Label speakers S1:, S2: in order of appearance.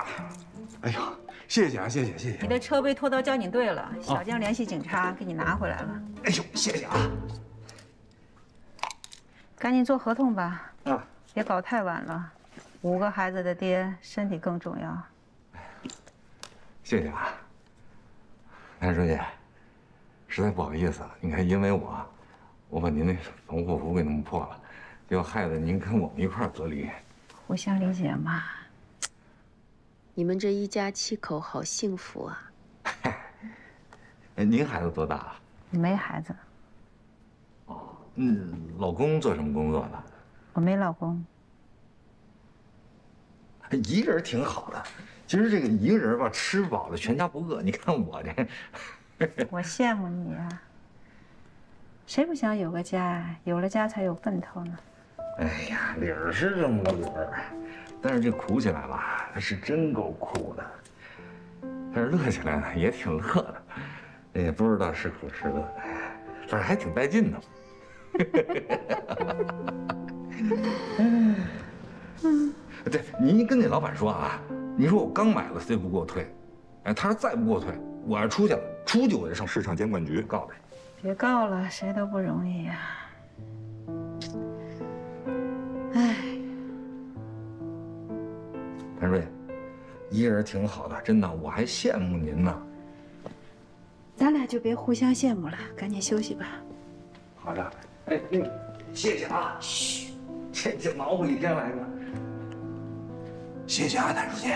S1: 了。哎呦，谢谢啊，谢谢谢谢。
S2: 你的车被拖到交警队了，小江联系警察给你拿回来了。
S1: 哎呦，谢谢啊。
S2: 赶紧做合同吧，
S1: 啊，
S2: 别搞太晚了。五个孩子的爹，身体更重要。
S1: 谢谢啊，谭书记，实在不好意思，你看因为我，我把您那防护服给弄破了，结果害得您跟我们一块儿隔离。
S2: 互相理解嘛。
S3: 你们这一家七口好幸福啊！
S1: 哎，您孩子多大了？
S2: 没孩子，哦
S1: 嗯，老公做什么工作的？
S2: 我没老公。
S1: 一个人挺好的。其实这个一个人吧，吃饱了全家不饿。你看我这，
S2: 我羡慕你啊！谁不想有个家？有了家才有奔头呢。
S1: 哎呀，理儿是这么个理儿，但是这苦起来吧，是真够苦的。但是乐起来呢，也挺乐的。也不知道是苦是乐，反正还挺带劲的。对，您跟那老板说啊，你说我刚买了 C 不给我退，哎，他说再不给我退，我要出去了，出去我就上市场监管局告他。
S2: 别告了，谁都不容易呀。哎，
S1: 一个人挺好的，真的，我还羡慕您呢。
S2: 咱俩就别互相羡慕了，赶紧休息吧。
S1: 好的，哎，那个，谢谢啊。嘘，这这忙活一天来着。谢谢啊，谭书记。